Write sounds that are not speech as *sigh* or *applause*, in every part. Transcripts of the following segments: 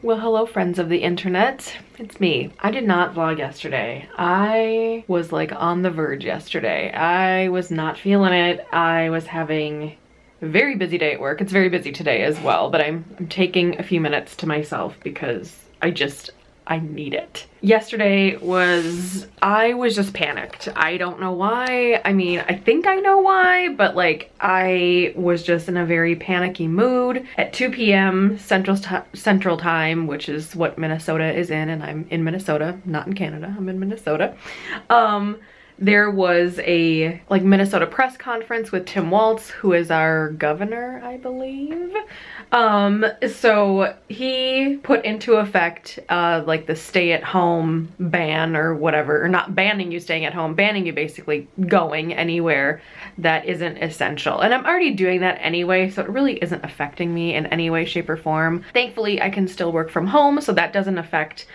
Well, hello friends of the internet. It's me. I did not vlog yesterday. I was like on the verge yesterday. I was not feeling it. I was having a very busy day at work. It's very busy today as well, but I'm, I'm taking a few minutes to myself because I just, I need it. Yesterday was, I was just panicked. I don't know why. I mean, I think I know why, but like I was just in a very panicky mood. At 2 p.m. Central, Central Time, which is what Minnesota is in, and I'm in Minnesota, not in Canada, I'm in Minnesota. Um, there was a like Minnesota press conference with Tim Walz, who is our governor, I believe. Um, so he put into effect uh, like the stay at home ban or whatever, or not banning you staying at home, banning you basically going anywhere that isn't essential. And I'm already doing that anyway, so it really isn't affecting me in any way, shape, or form. Thankfully, I can still work from home, so that doesn't affect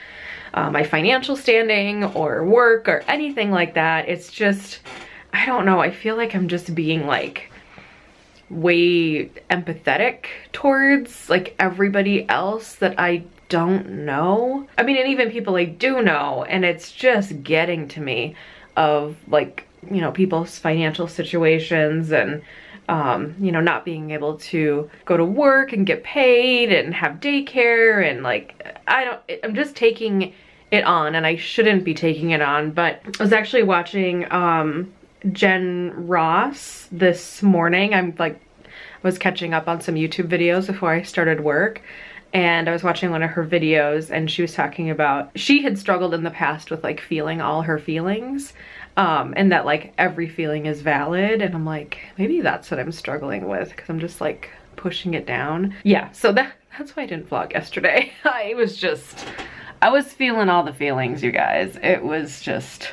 uh, my financial standing or work or anything like that. It's just, I don't know, I feel like I'm just being like way empathetic towards like everybody else that I don't know. I mean, and even people I do know, and it's just getting to me of like, you know, people's financial situations and um, you know, not being able to go to work and get paid and have daycare and like, I don't, I'm just taking it on and I shouldn't be taking it on, but I was actually watching um, Jen Ross this morning. I'm like, was catching up on some YouTube videos before I started work and I was watching one of her videos and she was talking about, she had struggled in the past with like feeling all her feelings um, and that like every feeling is valid and I'm like, maybe that's what I'm struggling with because I'm just like pushing it down. Yeah, so that that's why I didn't vlog yesterday. *laughs* I was just, I was feeling all the feelings, you guys. It was just,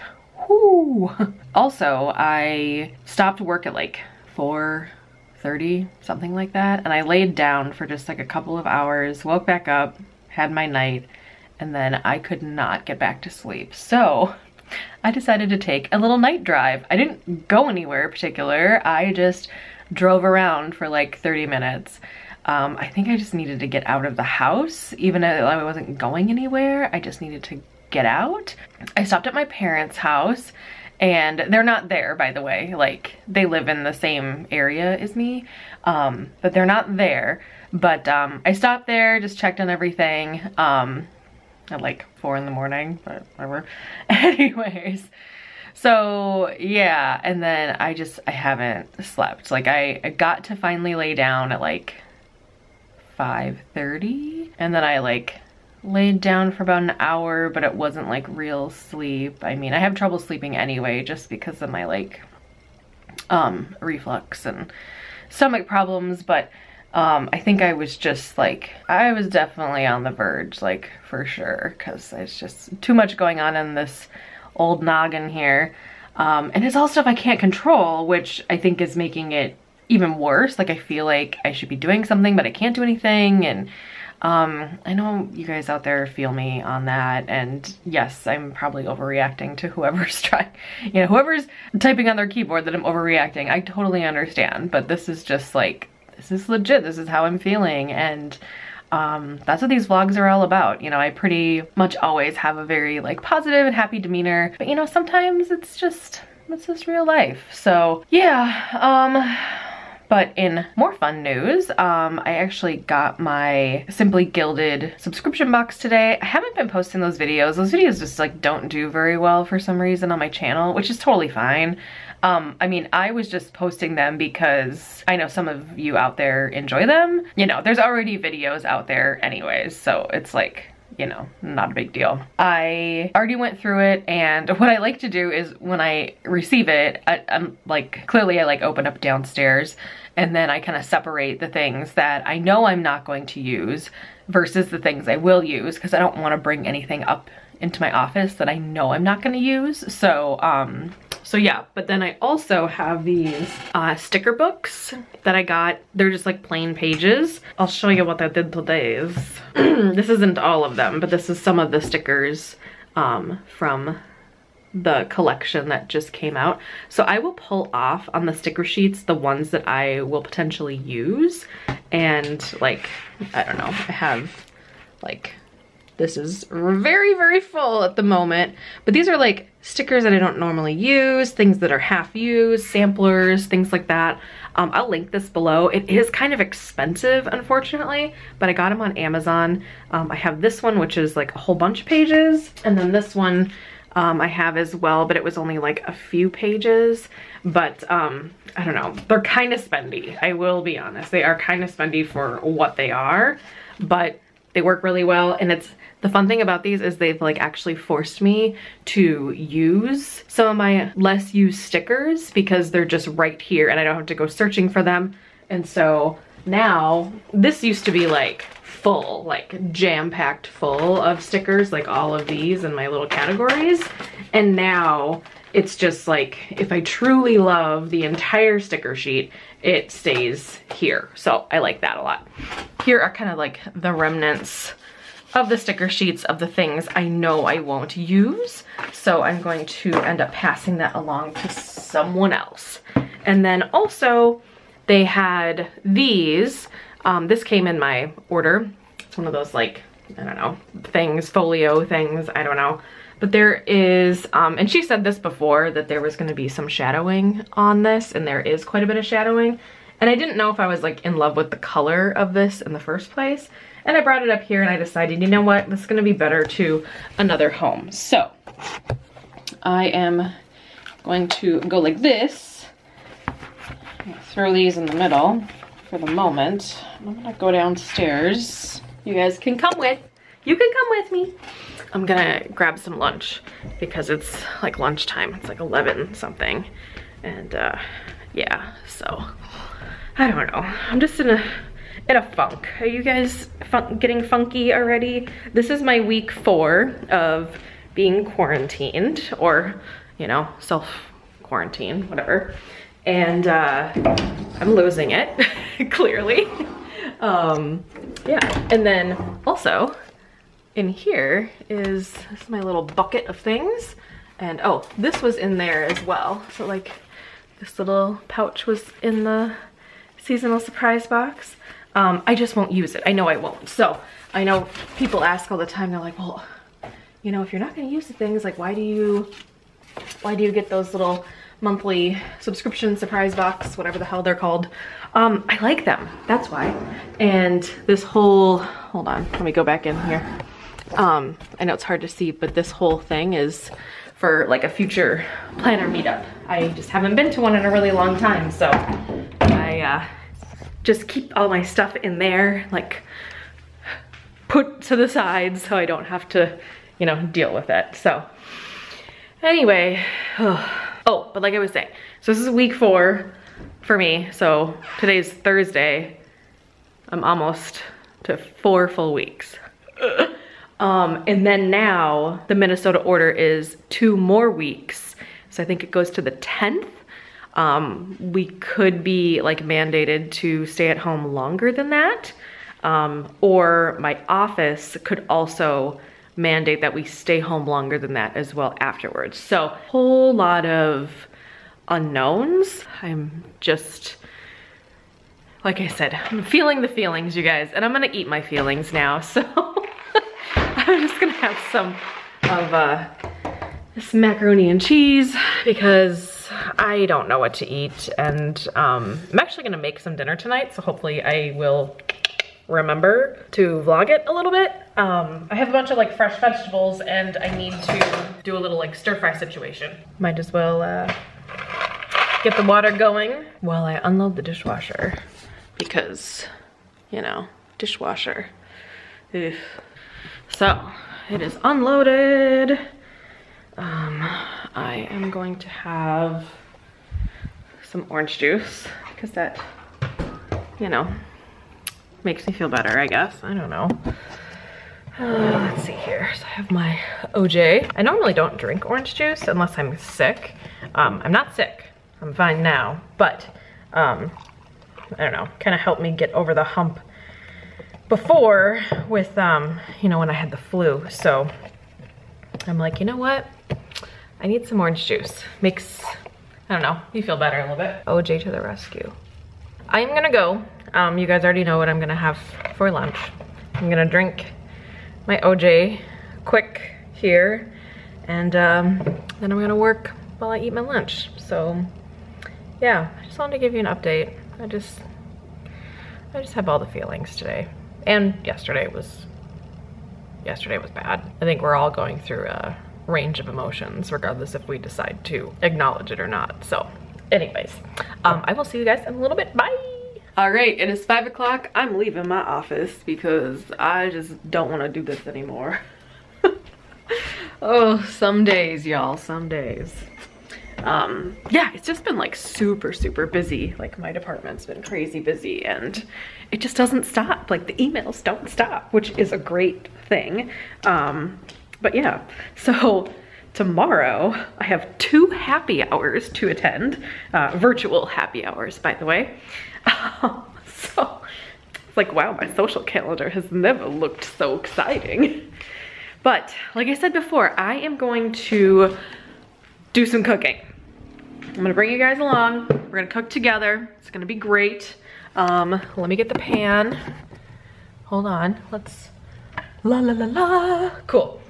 whoo. *laughs* Also, I stopped work at like 4.30, something like that. And I laid down for just like a couple of hours, woke back up, had my night, and then I could not get back to sleep. So I decided to take a little night drive. I didn't go anywhere particular. I just drove around for like 30 minutes. Um, I think I just needed to get out of the house, even though I wasn't going anywhere. I just needed to get out. I stopped at my parents' house and they're not there, by the way. Like, they live in the same area as me, um, but they're not there. But um, I stopped there, just checked on everything um, at like four in the morning, but whatever. *laughs* Anyways, so yeah, and then I just, I haven't slept. Like I, I got to finally lay down at like 5.30 and then I like laid down for about an hour but it wasn't like real sleep. I mean I have trouble sleeping anyway just because of my like um reflux and stomach problems but um I think I was just like I was definitely on the verge like for sure because there's just too much going on in this old noggin here um and it's all stuff I can't control which I think is making it even worse. Like I feel like I should be doing something, but I can't do anything. And um, I know you guys out there feel me on that. And yes, I'm probably overreacting to whoever's *laughs* trying, you know, whoever's typing on their keyboard that I'm overreacting. I totally understand, but this is just like, this is legit. This is how I'm feeling. And um, that's what these vlogs are all about. You know, I pretty much always have a very like positive and happy demeanor, but you know, sometimes it's just, it's just real life. So yeah, um, but in more fun news, um, I actually got my Simply Gilded subscription box today. I haven't been posting those videos. Those videos just like don't do very well for some reason on my channel, which is totally fine. Um, I mean, I was just posting them because I know some of you out there enjoy them. You know, there's already videos out there anyways, so it's like, you know, not a big deal. I already went through it and *laughs* what I like to do is when I receive it, I, am like, clearly I like open up downstairs and then I kind of separate the things that I know I'm not going to use versus the things I will use because I don't want to bring anything up into my office that I know I'm not to use. So, um, so yeah, but then I also have these uh, sticker books that I got. They're just like plain pages. I'll show you what I did today. *clears throat* this isn't all of them, but this is some of the stickers um, from the collection that just came out. So I will pull off on the sticker sheets the ones that I will potentially use. And like, I don't know, I have like This is very, very full at the moment. But these are like stickers that I don't normally use, things that are half used, samplers, things like that. Um, I'll link this below. It is kind of expensive, unfortunately, but I got them on Amazon. Um, I have this one, which is like a whole bunch of pages, and then this one um, I have as well, but it was only like a few pages. But um, I don't know, they're kind of spendy. I will be honest. They are kind of spendy for what they are, but they work really well and it's the fun thing about these is they've like actually forced me to use some of my less used stickers because they're just right here and I don't have to go searching for them. And so now this used to be like full, like jam-packed full of stickers, like all of these in my little categories. And now it's just like, if I truly love the entire sticker sheet, it stays here. So I like that a lot. Here are kind of like the remnants of the sticker sheets of the things I know I won't use. So I'm going to end up passing that along to someone else. And then also they had these. Um, this came in my order. It's one of those like, I don't know, things, folio things, I don't know. But there is, um, and she said this before, that there was gonna be some shadowing on this, and there is quite a bit of shadowing. And I didn't know if I was like in love with the color of this in the first place. And I brought it up here and I decided, you know what, this is gonna be better to another home. So, I am going to go like this. Throw these in the middle for the moment. I'm gonna go downstairs. You guys can come with, you can come with me. I'm gonna grab some lunch because it's like lunchtime. It's like 11 something. And uh, yeah, so I don't know. I'm just in a in a funk. Are you guys fun getting funky already? This is my week four of being quarantined or, you know, self quarantine, whatever. And uh, I'm losing it, *laughs* clearly. Um, yeah, and then also in here is, this is my little bucket of things. And oh, this was in there as well. So like this little pouch was in the seasonal surprise box. Um, I just won't use it. I know I won't. So I know people ask all the time, they're like, well, you know, if you're not gonna use the things, like why do you, why do you get those little monthly subscription surprise box, whatever the hell they're called? Um, I like them, that's why. And this whole, hold on, let me go back in here. Um, I know it's hard to see, but this whole thing is for like a future planner meetup. I just haven't been to one in a really long time, so I uh, just keep all my stuff in there, like put to the side so I don't have to, you know, deal with it. So anyway, *sighs* oh, but like I was saying, so this is week four for me. So today's Thursday. I'm almost to four full weeks. *laughs* Um, and then now the Minnesota order is two more weeks. So I think it goes to the 10th. Um, we could be like mandated to stay at home longer than that. Um, or my office could also mandate that we stay home longer than that as well afterwards. So a whole lot of unknowns. I'm just, like I said, I'm feeling the feelings, you guys, and I'm gonna eat my feelings now, *laughs* so. *laughs* I'm just gonna have some of uh, this macaroni and cheese because I don't know what to eat and um, I'm actually gonna make some dinner tonight so hopefully I will remember to vlog it a little bit. Um, I have a bunch of like fresh vegetables and I need to do a little like stir fry situation. Might as well uh, get the water going while I unload the dishwasher because, you know, dishwasher. So it is unloaded. Um, I am going to have some orange juice because that, you know, makes me feel better, I guess. I don't know. Uh, let's see here. So I have my OJ. I normally don't drink orange juice unless I'm sick. Um, I'm not sick. I'm fine now, but um, I don't know, kind of helped me get over the hump before with, um, you know, when I had the flu. So I'm like, you know what? I need some orange juice. Makes, I don't know, you feel better a little bit. OJ to the rescue. I'm gonna go. Um, you guys already know what I'm gonna have for lunch. I'm gonna drink my OJ quick here. And um, then I'm gonna work while I eat my lunch. So yeah, I just wanted to give you an update. I just, I just have all the feelings today. And yesterday was, yesterday was bad. I think we're all going through a range of emotions, regardless if we decide to acknowledge it or not. So anyways, um, I will see you guys in a little bit. Bye. All right, it is five o'clock. I'm leaving my office because I just don't want to do this anymore. *laughs* oh, some days, y'all, some days. Um, yeah, it's just been like super, super busy. Like my department's been crazy busy and it just doesn't stop. Like the emails don't stop, which is a great thing. Um, but yeah, so tomorrow I have two happy hours to attend, uh, virtual happy hours, by the way. *laughs* so it's like, wow, my social calendar has never looked so exciting. But like I said before, I am going to do some cooking. I'm gonna bring you guys along. We're gonna cook together. It's gonna be great. Um, let me get the pan. Hold on, let's, la la la la. Cool.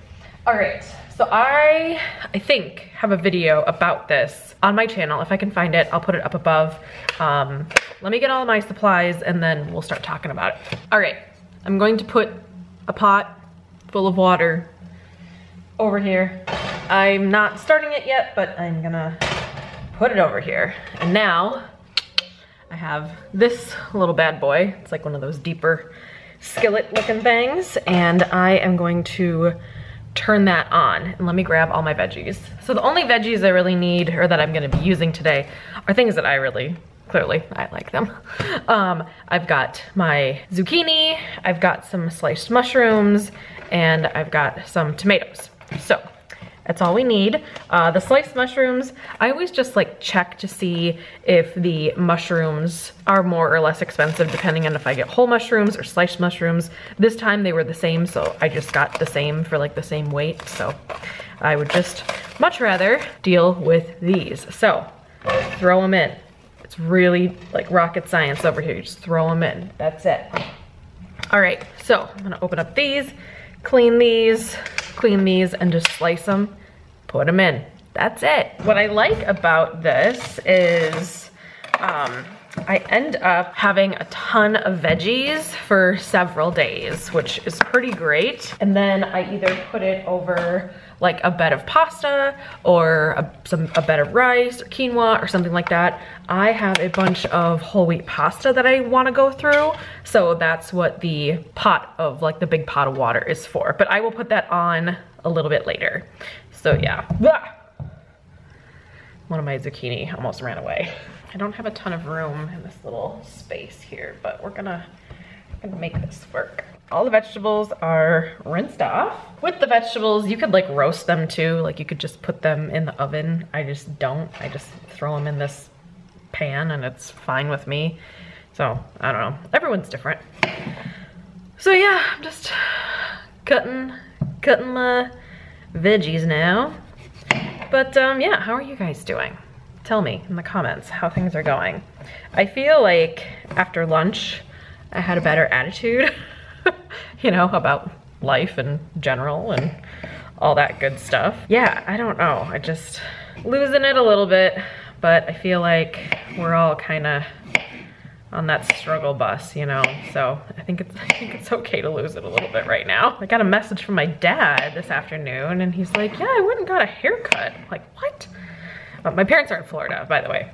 All right, so I, I think, have a video about this on my channel. If I can find it, I'll put it up above. Um, let me get all my supplies and then we'll start talking about it. All right, I'm going to put a pot full of water over here. I'm not starting it yet, but I'm gonna put it over here. And now I have this little bad boy. It's like one of those deeper skillet looking things. And I am going to turn that on. And let me grab all my veggies. So the only veggies I really need or that I'm gonna be using today are things that I really clearly I like them. *laughs* Um, I've got my zucchini, I've got some sliced mushrooms, and I've got some tomatoes. So that's all we need. Uh, the sliced mushrooms, I always just like check to see if the mushrooms are more or less expensive depending on if I get whole mushrooms or sliced mushrooms. This time they were the same, so I just got the same for like the same weight. So I would just much rather deal with these. So throw them in. It's really like rocket science over here. You just throw them in. That's it. All right, so I'm gonna open up these, clean these, clean these, and just slice them, put them in. That's it. What I like about this is um, I end up having a ton of veggies for several days, which is pretty great. And then I either put it over like a bed of pasta or a, some, a bed of rice or quinoa or something like that. I have a bunch of whole wheat pasta that I wanna go through. So that's what the pot of like the big pot of water is for. But I will put that on a little bit later. So yeah. One of my zucchini almost ran away. I don't have a ton of room in this little space here, but we're gonna, gonna make this work. All the vegetables are rinsed off. With the vegetables, you could like roast them too. Like you could just put them in the oven. I just don't. I just throw them in this pan and it's fine with me. So I don't know. Everyone's different. So yeah, I'm just cutting, cutting my veggies now. But um, yeah, how are you guys doing? Tell me in the comments how things are going. I feel like after lunch, I had a better attitude, *laughs* you know, about life in general and all that good stuff. Yeah, I don't know. I just losing it a little bit, but I feel like we're all kind of on that struggle bus, you know? So I think it's *laughs* I think it's okay to lose it a little bit right now. I got a message from my dad this afternoon and he's like, yeah, I went and got a haircut. I'm like, what? Uh, my parents are in Florida, by the way.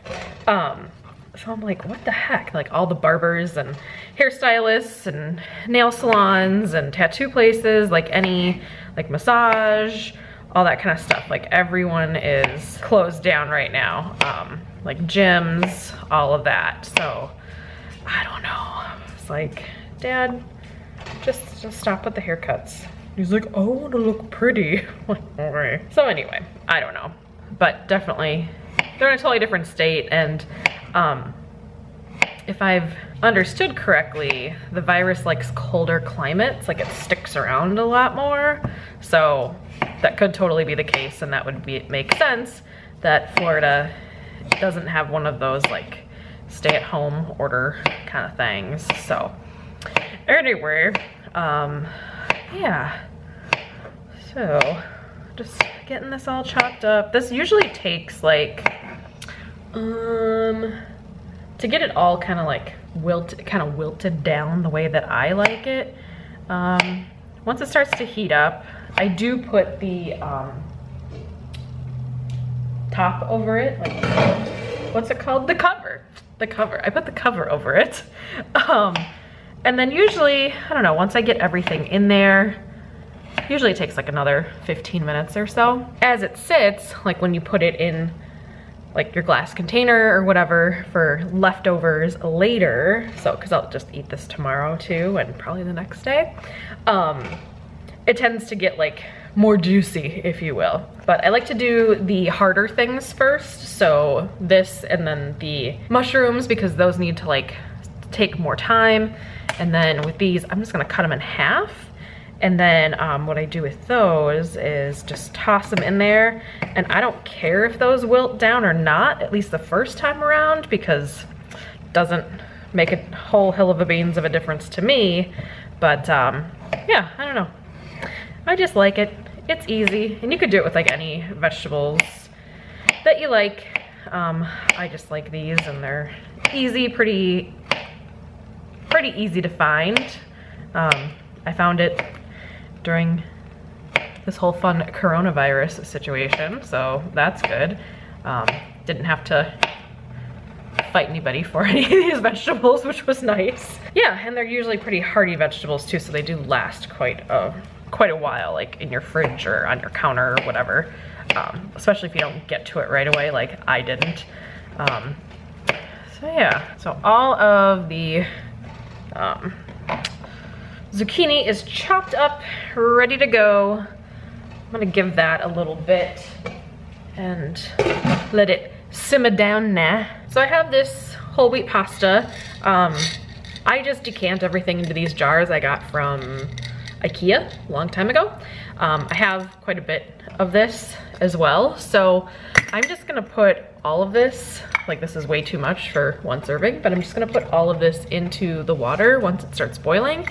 Um, so I'm like, what the heck? Like all the barbers and hairstylists and nail salons and tattoo places, like any like massage, all that kind of stuff. Like everyone is closed down right now. Um, like gyms, all of that. So I don't know. It's like, dad, just, just stop with the haircuts. He's like, I want to look pretty. *laughs* So anyway, I don't know. But definitely, they're in a totally different state. And um, if I've understood correctly, the virus likes colder climates. Like it sticks around a lot more. So that could totally be the case. And that would be make sense that Florida doesn't have one of those like stay at home order kind of things. So anyway, um, yeah, So just getting this all chopped up. This usually takes like, um, to get it all kind of like wilted, kind of wilted down the way that I like it. Um, once it starts to heat up, I do put the um, top over it. Like, what's it called? The cover. The cover. I put the cover over it. *laughs* Um, and then usually, I don't know, once I get everything in there, usually it takes like another 15 minutes or so. As it sits, like when you put it in like your glass container or whatever for leftovers later. So, cause I'll just eat this tomorrow too and probably the next day. Um, it tends to get like more juicy, if you will. But I like to do the harder things first. So this and then the mushrooms because those need to like take more time. And then with these, I'm just gonna cut them in half and then um, what I do with those is just toss them in there. And I don't care if those wilt down or not, at least the first time around, because it doesn't make a whole hill of a beans of a difference to me. But um, yeah, I don't know. I just like it. It's easy. And you could do it with like any vegetables that you like. Um, I just like these and they're easy, pretty, pretty easy to find. Um, I found it during this whole fun coronavirus situation, so that's good. Um, didn't have to fight anybody for *laughs* any of these vegetables, which was nice. Yeah, and they're usually pretty hardy vegetables too, so they do last quite a, quite a while, like in your fridge or on your counter or whatever. Um, especially if you don't get to it right away like I didn't. Um, so yeah, so all of the um, Zucchini is chopped up, ready to go. I'm gonna give that a little bit and let it simmer down now. So I have this whole wheat pasta. Um, I just decant everything into these jars I got from Ikea a long time ago. Um, I have quite a bit of this as well. So I'm just gonna put all of this, like this is way too much for one serving, but I'm just gonna put all of this into the water once it starts boiling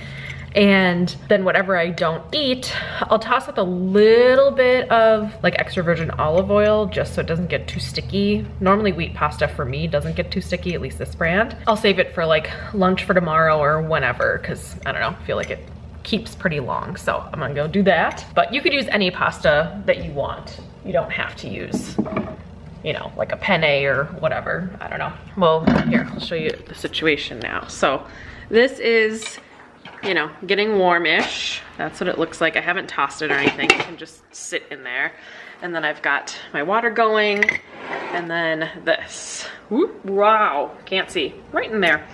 and then whatever I don't eat, I'll toss with a little bit of like extra virgin olive oil just so it doesn't get too sticky. Normally wheat pasta for me doesn't get too sticky, at least this brand. I'll save it for like lunch for tomorrow or whenever because I don't know, I feel like it keeps pretty long. So I'm gonna go do that. But you could use any pasta that you want. You don't have to use you know, like a penne or whatever. I don't know. Well, here, I'll show you the situation now. So this is you know, getting warmish. That's what it looks like. I haven't tossed it or anything. It can just sit in there. And then I've got my water going and then this. wow, can't see, right in there.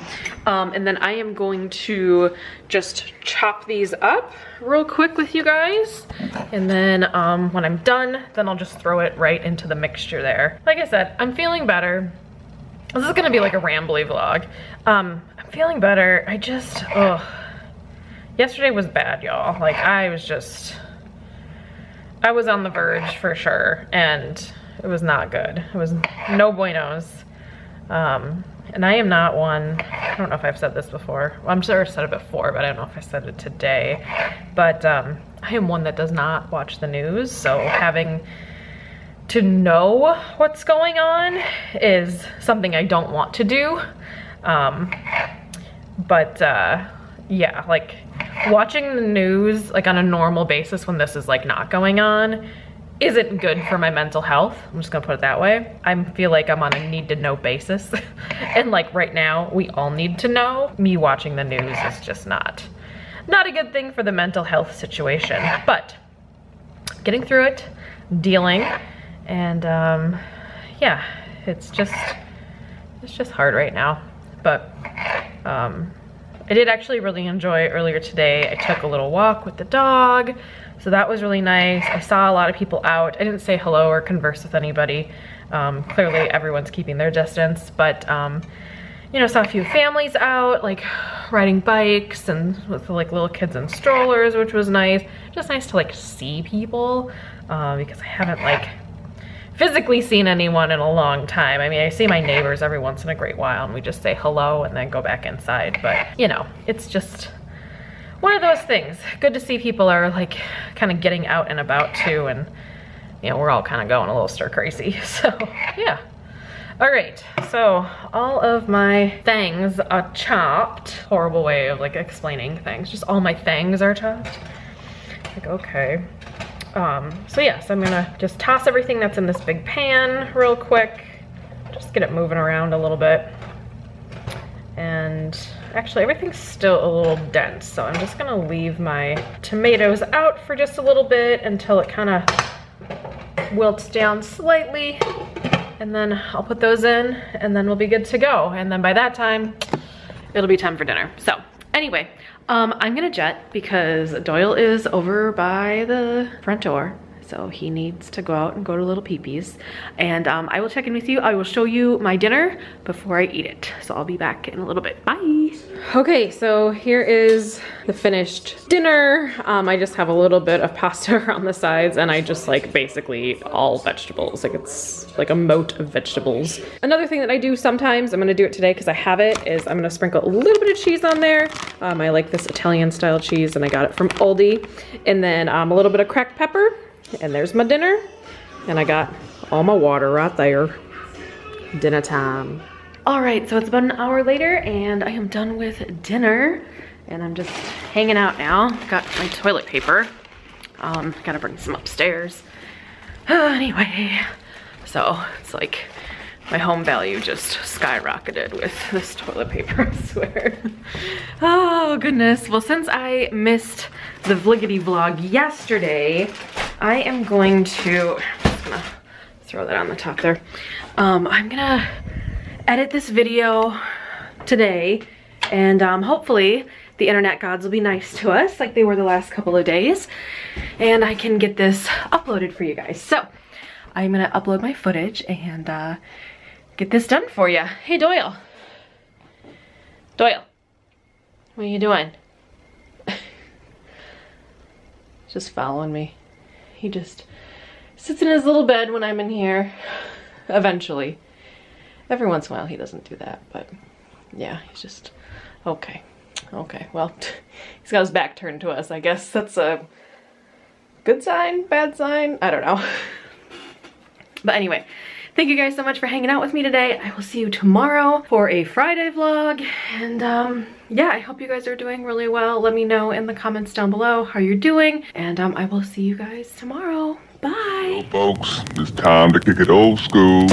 Um, and then I am going to just chop these up real quick with you guys. And then um, when I'm done, then I'll just throw it right into the mixture there. Like I said, I'm feeling better. This is gonna be like a rambly vlog. Um, I'm feeling better. I just, ugh yesterday was bad, y'all. Like I was just, I was on the verge for sure and it was not good. It was no buenos. Um, and I am not one, I don't know if I've said this before. Well, I'm sure I've said it before, but I don't know if I said it today. But um, I am one that does not watch the news. So having to know what's going on is something I don't want to do. Um, but uh, yeah, like watching the news like on a normal basis when this is like not going on isn't good for my mental health. I'm just gonna put it that way. I feel like I'm on a need to know basis. *laughs* and like right now, we all need to know. Me watching the news is just not, not a good thing for the mental health situation. But getting through it, dealing, and um, yeah, it's just, it's just hard right now. But um, I did actually really enjoy earlier today. I took a little walk with the dog, so that was really nice. I saw a lot of people out. I didn't say hello or converse with anybody. Um, clearly everyone's keeping their distance, but um, you know, saw a few families out, like riding bikes and with like little kids in strollers, which was nice. Just nice to like see people uh, because I haven't like physically seen anyone in a long time. I mean, I see my neighbors every once in a great while and we just say hello and then go back inside. But, you know, it's just one of those things. Good to see people are like kind of getting out and about too and you know, we're all kind of going a little stir crazy. *laughs* So yeah. All right, so all of my things are chopped. Horrible way of like explaining things. Just all my things are chopped. Like, okay. Um, so yes, I'm gonna just toss everything that's in this big pan real quick. Just get it moving around a little bit. And actually everything's still a little dense, so I'm just gonna leave my tomatoes out for just a little bit until it kind of wilts down slightly. And then I'll put those in and then we'll be good to go. And then by that time, it'll be time for dinner. So anyway, um, I'm gonna jet because Doyle is over by the front door so he needs to go out and go to little peepees. And um, I will check in with you. I will show you my dinner before I eat it. So I'll be back in a little bit. Bye. Okay, so here is the finished dinner. Um, I just have a little bit of pasta *laughs* on the sides and I just like basically all vegetables. Like it's like a moat of vegetables. Another thing that I do sometimes, I'm gonna do it today because I have it, is I'm gonna sprinkle a little bit of cheese on there. Um, I like this Italian style cheese and I got it from Aldi. And then um, a little bit of cracked pepper and there's my dinner. And I got all my water right there. Dinner time. All right, so it's about an hour later and I am done with dinner and I'm just hanging out now. Got my toilet paper. Um, gotta bring some upstairs. Uh, *sighs* anyway, so it's like my home value just skyrocketed with this toilet paper, *laughs* I swear. oh goodness. Well, since I missed the Vliggity vlog yesterday, I am going to, gonna throw that on the top there. Um, I'm gonna edit this video today and um, hopefully the internet gods will be nice to us like they were the last couple of days and I can get this uploaded for you guys. So I'm gonna upload my footage and uh, get this done for you. Hey Doyle. Doyle, what are you doing? *laughs* Just following me. He just sits in his little bed when I'm in here, eventually. Every once in a while he doesn't do that, but yeah, he's just, okay. Okay, well, *laughs* he's got his back turned to us. I guess that's a good sign, bad sign, I don't know. *laughs* but anyway, thank you guys so much for hanging out with me today. I will see you tomorrow for a Friday vlog. And um, yeah, I hope you guys are doing really well. Let me know in the comments down below how you're doing. And um, I will see you guys tomorrow. Bye. Well, folks, it's time to kick it old school.